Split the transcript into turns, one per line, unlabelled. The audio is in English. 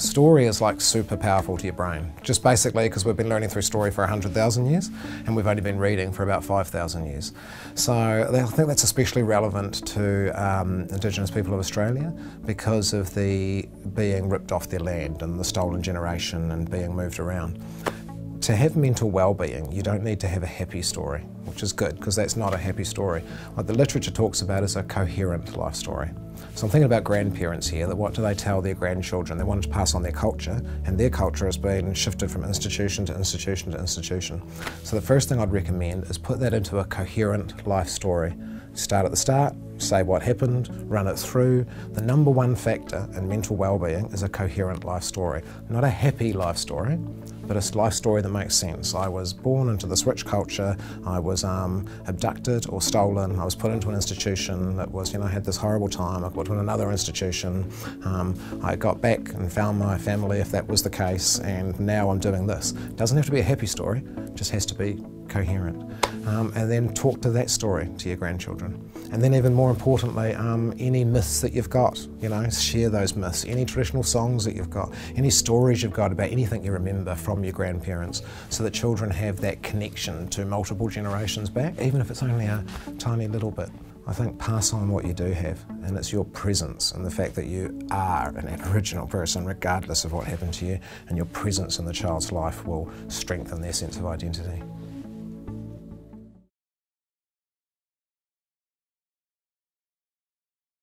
Story is like super powerful to your brain, just basically because we've been learning through story for 100,000 years and we've only been reading for about 5,000 years. So I think that's especially relevant to um, Indigenous people of Australia because of the being ripped off their land and the stolen generation and being moved around. To have mental well-being, you don't need to have a happy story, which is good because that's not a happy story. What the literature talks about is a coherent life story. So I'm thinking about grandparents here, that what do they tell their grandchildren? They want to pass on their culture, and their culture has been shifted from institution to institution to institution. So the first thing I'd recommend is put that into a coherent life story. Start at the start, say what happened, run it through. The number one factor in mental well-being is a coherent life story, not a happy life story, but a life story that makes sense. I was born into this rich culture, I was um, abducted or stolen, I was put into an institution that was, you know, I had this horrible time, I got to another institution, um, I got back and found my family if that was the case, and now I'm doing this. It doesn't have to be a happy story, just has to be coherent. Um, and then talk to that story to your grandchildren. And then even more importantly, um, any myths that you've got, you know, share those myths. Any traditional songs that you've got, any stories you've got about anything you remember from your grandparents, so that children have that connection to multiple generations back, even if it's only a tiny little bit. I think pass on what you do have, and it's your presence and the fact that you are an Aboriginal person, regardless of what happened to you, and your presence in the child's life will strengthen their sense of identity.